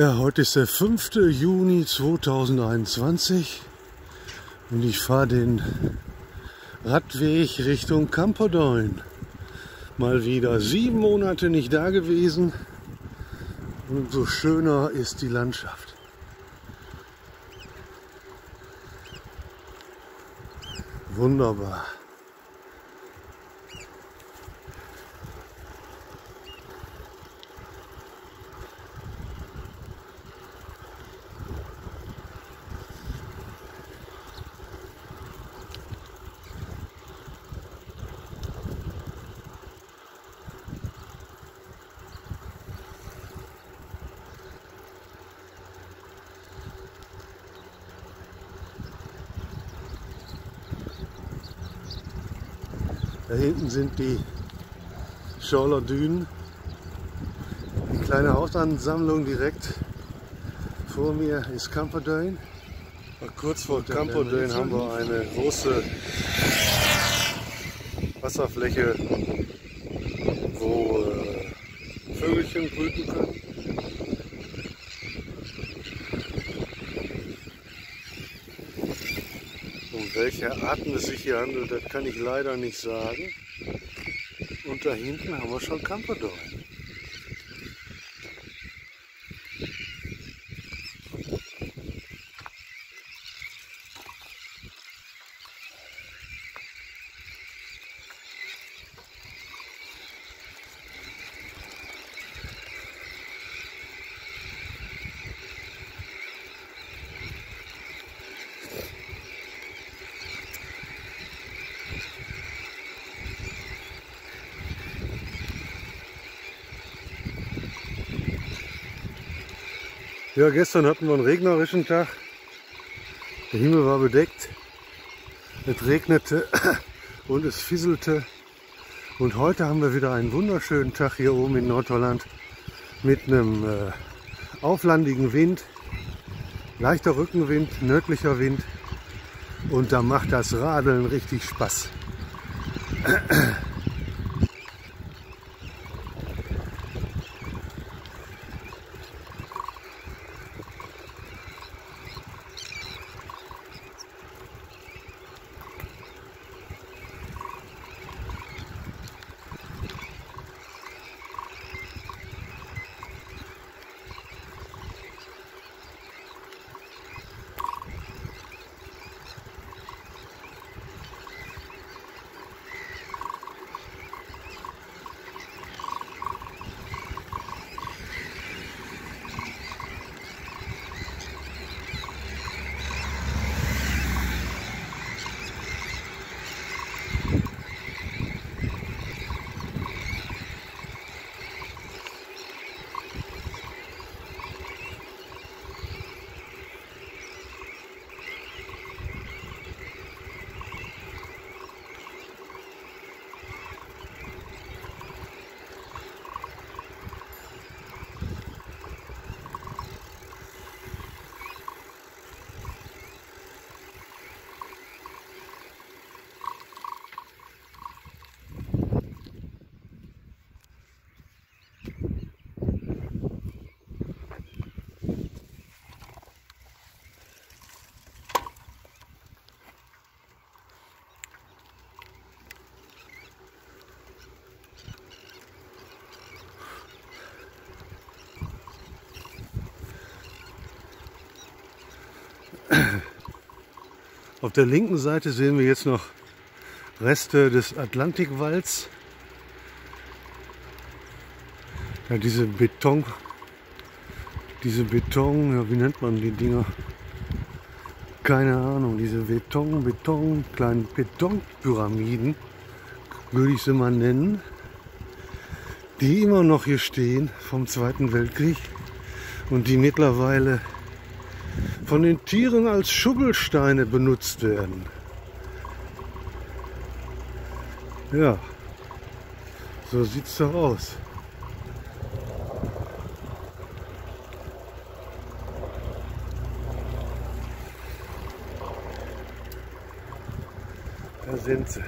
Ja, heute ist der 5. Juni 2021 und ich fahre den Radweg Richtung Camperdoin. Mal wieder sieben Monate nicht da gewesen und umso schöner ist die Landschaft. Wunderbar. Da hinten sind die Schorler Dünen. Die kleine Hausansammlung direkt vor mir ist Camperdown. Kurz vor Camperdown haben wir eine große Wasserfläche, wo äh, Vögelchen brüten können. Um welche Arten es sich hier handelt, das kann ich leider nicht sagen. Und da hinten haben wir schon Camperdown. Ja, gestern hatten wir einen regnerischen Tag. Der Himmel war bedeckt. Es regnete und es fisselte. Und heute haben wir wieder einen wunderschönen Tag hier oben in Nordholland mit einem äh, auflandigen Wind, leichter Rückenwind, nördlicher Wind. Und da macht das Radeln richtig Spaß. Auf der linken Seite sehen wir jetzt noch Reste des Atlantikwalds. Ja, diese Beton, diese Beton, ja, wie nennt man die Dinger? Keine Ahnung, diese Beton, Beton, kleinen Betonpyramiden, würde ich sie mal nennen, die immer noch hier stehen vom Zweiten Weltkrieg und die mittlerweile von den Tieren als Schubbelsteine benutzt werden. Ja, so sieht es doch aus. Da sind sie.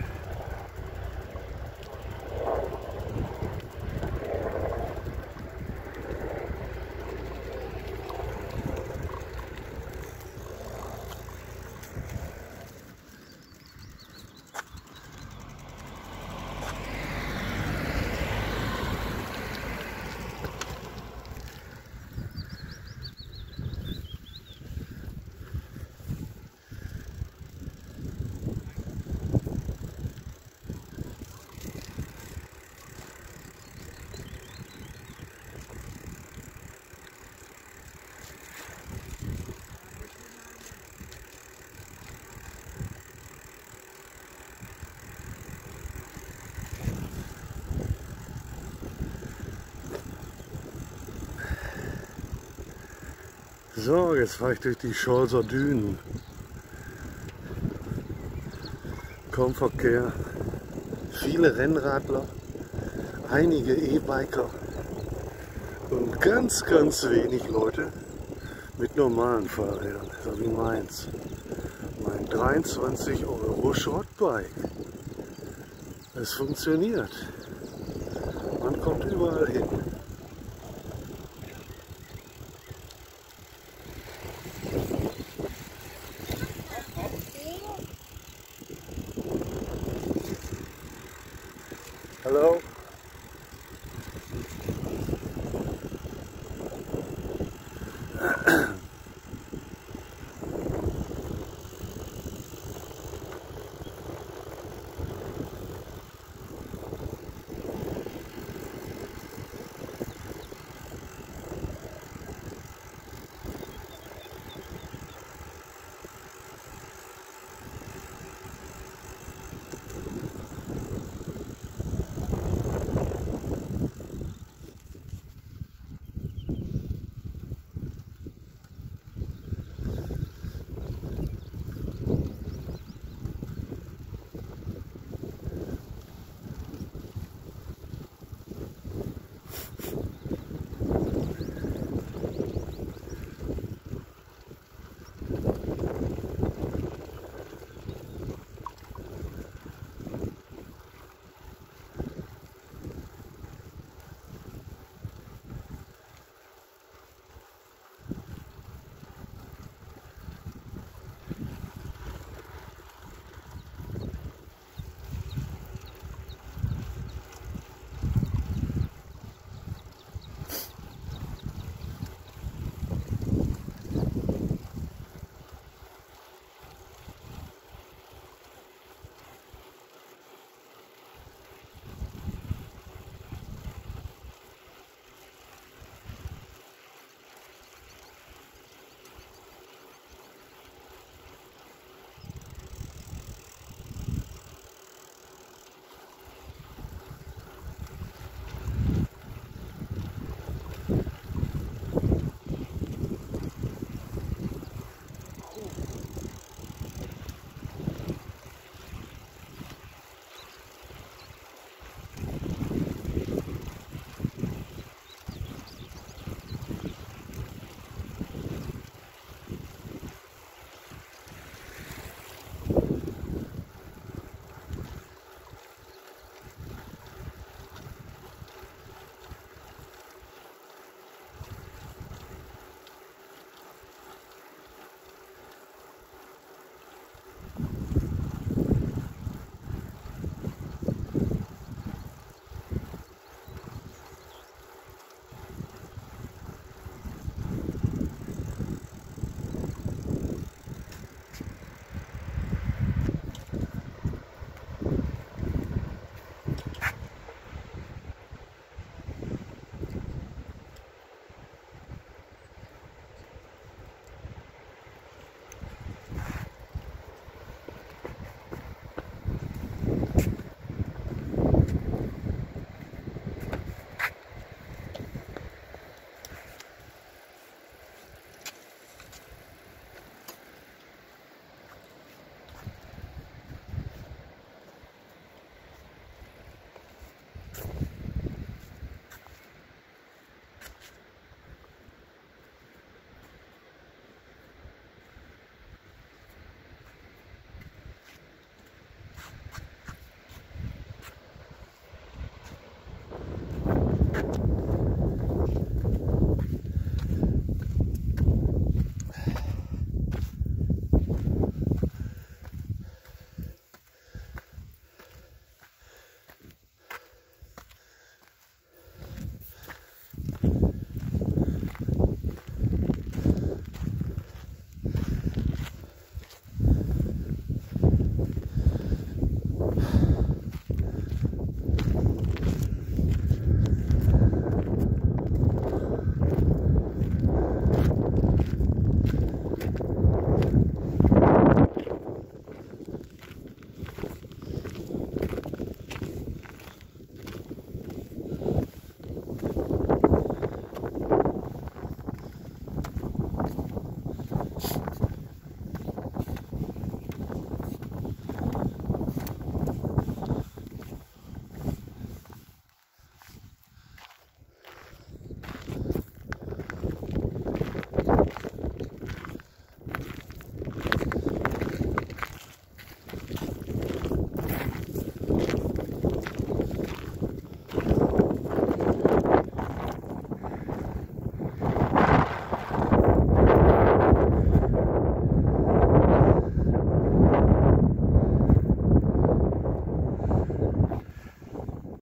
So, jetzt fahre ich durch die Scholzer Dünen. Kaum Verkehr, viele Rennradler, einige E-Biker und ganz, ganz wenig Leute mit normalen Fahrrädern, so wie meins. Mein 23 Euro Schrottbike. Es funktioniert. Man kommt überall hin. Hello?